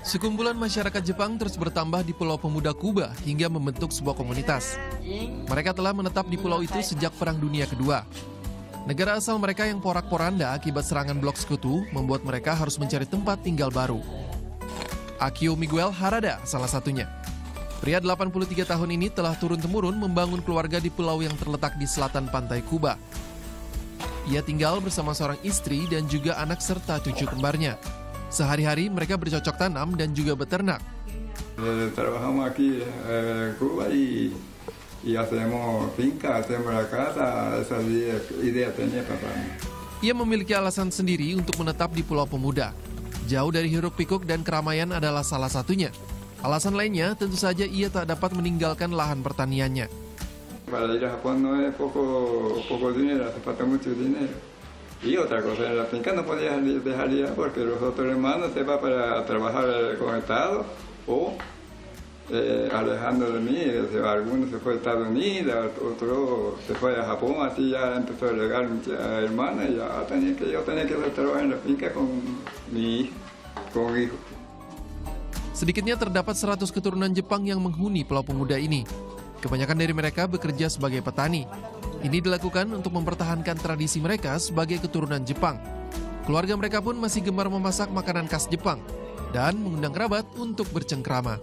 Sekumpulan masyarakat Jepang terus bertambah di Pulau Pemuda Kuba hingga membentuk sebuah komunitas. Mereka telah menetap di pulau itu sejak Perang Dunia Kedua. Negara asal mereka yang porak-poranda akibat serangan blok sekutu membuat mereka harus mencari tempat tinggal baru. Akio Miguel Harada salah satunya. Pria 83 tahun ini telah turun-temurun membangun keluarga di pulau yang terletak di selatan pantai Kuba. Ia tinggal bersama seorang istri dan juga anak serta cucu kembarnya. Sehari-hari mereka bercocok tanam dan juga beternak. Eh, trabajamos aquí en Cuba y, y hacemos finca, hacemos la casa, esa idea, idea tenía papá. Ia memiliki alasan sendiri untuk menetap di Pulau Pemuda. Jauh dari hiruk pikuk dan keramaian adalah salah satunya. Alasan lainnya tentu saja ia tak dapat meninggalkan lahan pertaniannya. Para ir a Japón no es poco, poco dinero, hace falta mucho dinero. Y otra cosa, en la finca no podías dejar ya porque los otros hermanos se van para trabajar con el Estado o eh, alejando de mí, se va, alguno se fue a Estados Unidos, otro se fue a Japón, así ya empezó a llegar muchas hermanas y ya tenía que, yo tenía que trabajar en la finca con mi con hijo. Sedikitnya terdapat 100 keturunan Jepang yang menghuni Pulau Pemuda ini. Kebanyakan dari mereka bekerja sebagai petani. Ini dilakukan untuk mempertahankan tradisi mereka sebagai keturunan Jepang. Keluarga mereka pun masih gemar memasak makanan khas Jepang dan mengundang kerabat untuk bercengkrama.